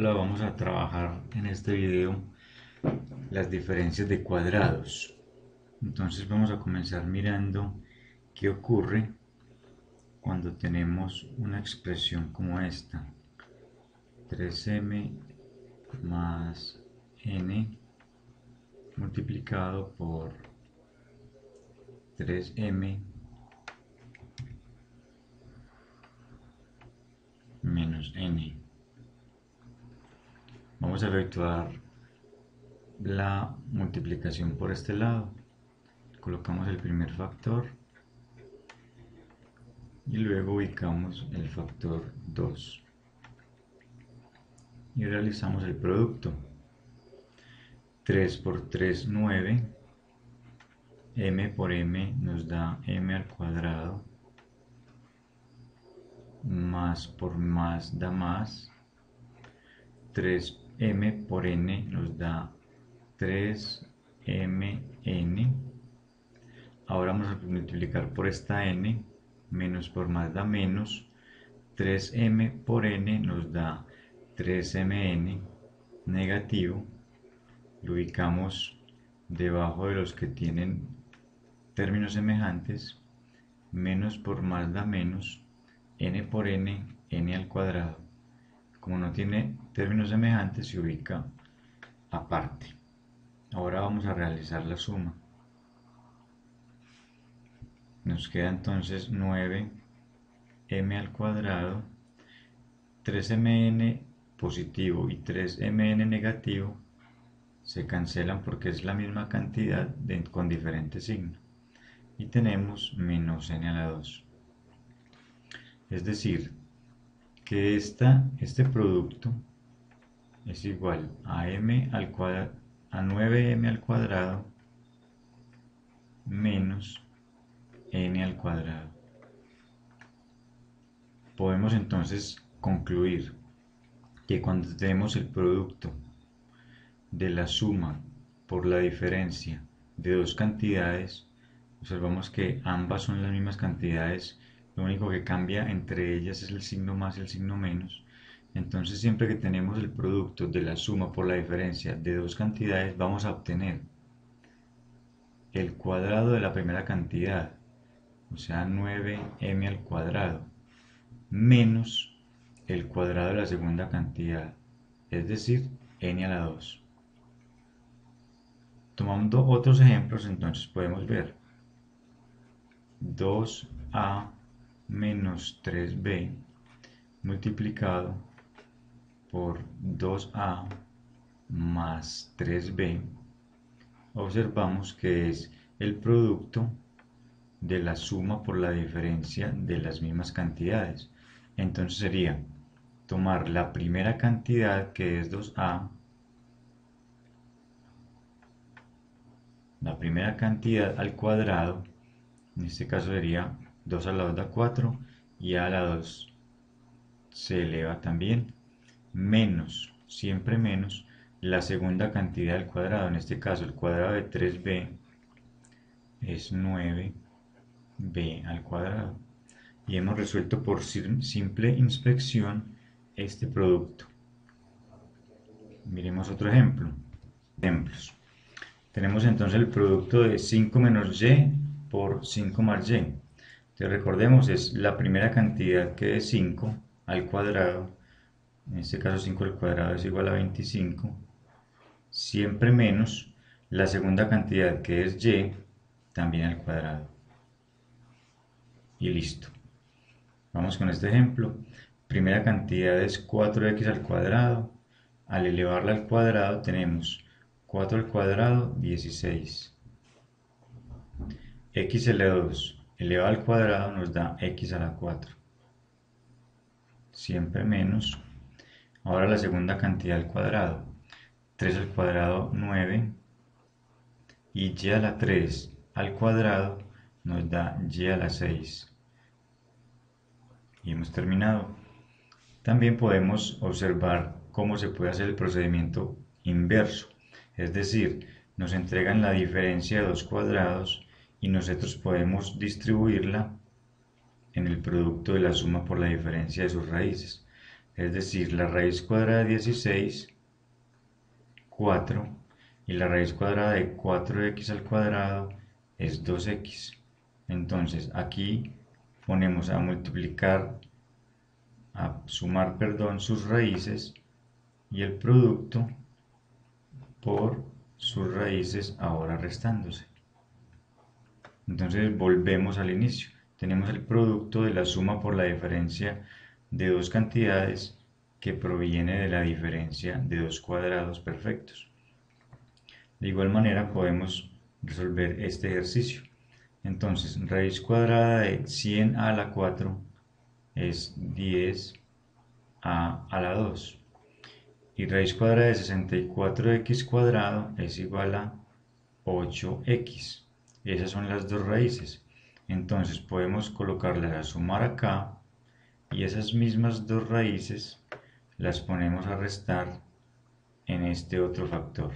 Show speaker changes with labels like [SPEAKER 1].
[SPEAKER 1] Vamos a trabajar en este video las diferencias de cuadrados. Entonces vamos a comenzar mirando qué ocurre cuando tenemos una expresión como esta. 3m más n multiplicado por 3m menos n. Vamos a efectuar la multiplicación por este lado. Colocamos el primer factor y luego ubicamos el factor 2 y realizamos el producto. 3 por 3 9 m por m nos da m al cuadrado más por más da más. 3 m por n nos da 3mn. Ahora vamos a multiplicar por esta n, menos por más da menos. 3m por n nos da 3mn negativo. Lo ubicamos debajo de los que tienen términos semejantes. Menos por más da menos. n por n, n al cuadrado como no tiene términos semejantes, se ubica aparte. Ahora vamos a realizar la suma. Nos queda entonces 9m al cuadrado, 3mn positivo y 3mn negativo se cancelan porque es la misma cantidad con diferente signo. Y tenemos menos n a la 2. Es decir, que esta, este producto es igual a m al cuadrado a 9m al cuadrado menos n al cuadrado. Podemos entonces concluir que cuando tenemos el producto de la suma por la diferencia de dos cantidades, observamos que ambas son las mismas cantidades lo único que cambia entre ellas es el signo más y el signo menos. Entonces siempre que tenemos el producto de la suma por la diferencia de dos cantidades vamos a obtener el cuadrado de la primera cantidad, o sea 9m al cuadrado, menos el cuadrado de la segunda cantidad, es decir, n a la 2. Tomando otros ejemplos, entonces podemos ver 2a menos 3b multiplicado por 2a más 3b, observamos que es el producto de la suma por la diferencia de las mismas cantidades. Entonces sería tomar la primera cantidad que es 2a, la primera cantidad al cuadrado, en este caso sería 2 a la 2 da 4 y a la 2 se eleva también menos, siempre menos, la segunda cantidad al cuadrado, en este caso el cuadrado de 3b es 9b al cuadrado y hemos resuelto por simple inspección este producto. Miremos otro ejemplo. Ejemplos. Tenemos entonces el producto de 5 menos y por 5 más y recordemos, es la primera cantidad que es 5 al cuadrado, en este caso 5 al cuadrado es igual a 25, siempre menos la segunda cantidad que es y, también al cuadrado. Y listo. Vamos con este ejemplo. Primera cantidad es 4x al cuadrado. Al elevarla al cuadrado tenemos 4 al cuadrado, 16. x elevado a 2 elevado al cuadrado nos da x a la 4. Siempre menos. Ahora la segunda cantidad al cuadrado. 3 al cuadrado 9 y y a la 3 al cuadrado nos da y a la 6. Y hemos terminado. También podemos observar cómo se puede hacer el procedimiento inverso. Es decir, nos entregan la diferencia de dos cuadrados y nosotros podemos distribuirla en el producto de la suma por la diferencia de sus raíces. es decir, la raíz cuadrada de 16, 4, y la raíz cuadrada de 4x al cuadrado es 2x. Entonces aquí ponemos a multiplicar, a sumar, perdón, sus raíces y el producto por sus raíces ahora restándose. Entonces volvemos al inicio. Tenemos el producto de la suma por la diferencia de dos cantidades que proviene de la diferencia de dos cuadrados perfectos. De igual manera podemos resolver este ejercicio. Entonces, raíz cuadrada de 100 a la 4 es 10 a, a la 2. Y raíz cuadrada de 64x cuadrado es igual a 8x. Esas son las dos raíces. Entonces podemos colocarlas a sumar acá y esas mismas dos raíces las ponemos a restar en este otro factor.